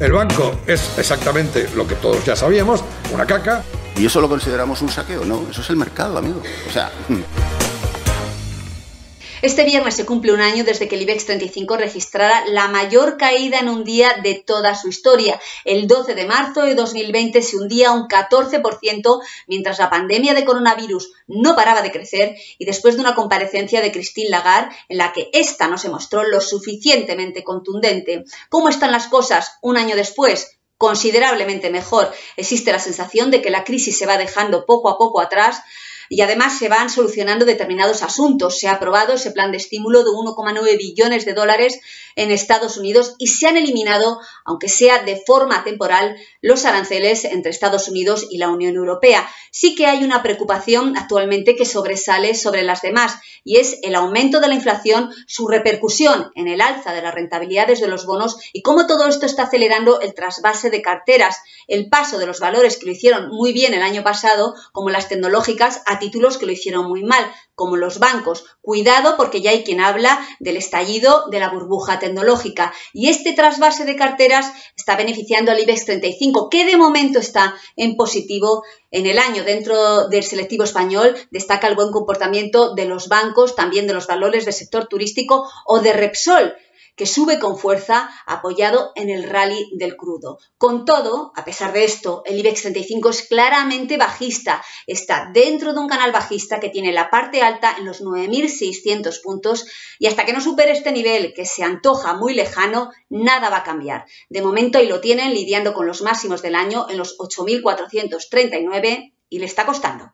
El banco es exactamente lo que todos ya sabíamos, una caca. ¿Y eso lo consideramos un saqueo? No, eso es el mercado, amigo. O sea... Este viernes se cumple un año desde que el IBEX 35 registrara la mayor caída en un día de toda su historia. El 12 de marzo de 2020 se hundía un 14% mientras la pandemia de coronavirus no paraba de crecer y después de una comparecencia de Christine Lagarde en la que ésta no se mostró lo suficientemente contundente. ¿Cómo están las cosas un año después? considerablemente mejor. Existe la sensación de que la crisis se va dejando poco a poco atrás y además se van solucionando determinados asuntos. Se ha aprobado ese plan de estímulo de 1,9 billones de dólares en Estados Unidos y se han eliminado, aunque sea de forma temporal, los aranceles entre Estados Unidos y la Unión Europea. Sí que hay una preocupación actualmente que sobresale sobre las demás y es el aumento de la inflación, su repercusión en el alza de las rentabilidades de los bonos y cómo todo esto está acelerando el trasvase de carteras, el paso de los valores que lo hicieron muy bien el año pasado, como las tecnológicas, a títulos que lo hicieron muy mal, como los bancos. Cuidado porque ya hay quien habla del estallido de la burbuja tecnológica. Y este trasvase de carteras está beneficiando al IBEX 35, que de momento está en positivo en el año. Dentro del selectivo español destaca el buen comportamiento de los bancos, también de los valores del sector turístico o de Repsol que sube con fuerza apoyado en el rally del crudo. Con todo, a pesar de esto, el IBEX 35 es claramente bajista. Está dentro de un canal bajista que tiene la parte alta en los 9.600 puntos y hasta que no supere este nivel que se antoja muy lejano, nada va a cambiar. De momento ahí lo tienen lidiando con los máximos del año en los 8.439 y le está costando.